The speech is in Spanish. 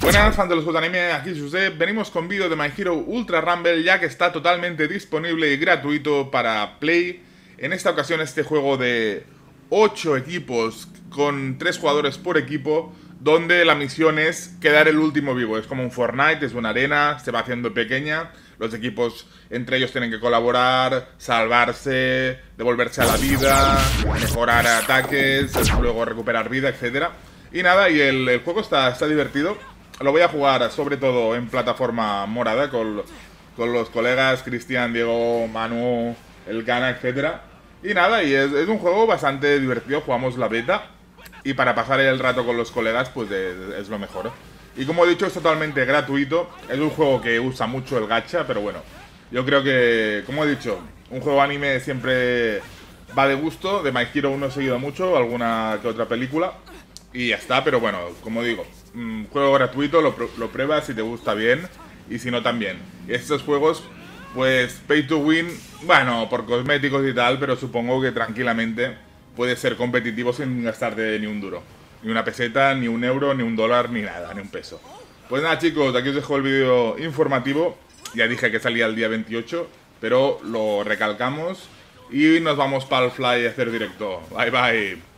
Buenas fans de los anime, aquí José, venimos con vídeo de My Hero Ultra Rumble ya que está totalmente disponible y gratuito para Play. En esta ocasión este juego de 8 equipos con 3 jugadores por equipo donde la misión es quedar el último vivo. Es como un Fortnite, es una arena, se va haciendo pequeña, los equipos entre ellos tienen que colaborar, salvarse, devolverse a la vida, mejorar ataques, luego recuperar vida, etc. Y nada, y el, juego está, está divertido. Lo voy a jugar sobre todo en plataforma morada con, los colegas Cristian, Diego, Manu, El Gana, etc. Y nada, y es, es un juego bastante divertido, jugamos la beta y para pasar el rato con los colegas, pues es lo mejor. Y como he dicho, es totalmente gratuito. Es un juego que usa mucho el gacha, pero bueno, yo creo que, como he dicho, un juego anime siempre va de gusto. De My Hero 1 he seguido mucho, alguna que otra película. Y ya está, pero bueno, como digo, un juego gratuito, lo, pruebas si te gusta bien y si no también. estos juegos, pues pay to win, bueno, por cosméticos y tal, pero supongo que tranquilamente puede ser competitivo sin gastarte ni un duro. Ni una peseta, ni un euro, ni un dólar, ni nada, ni un peso. Pues nada chicos, aquí os dejo el vídeo informativo. Ya dije que salía el día 28, pero lo recalcamos. Y nos vamos para el fly a hacer directo. Bye bye.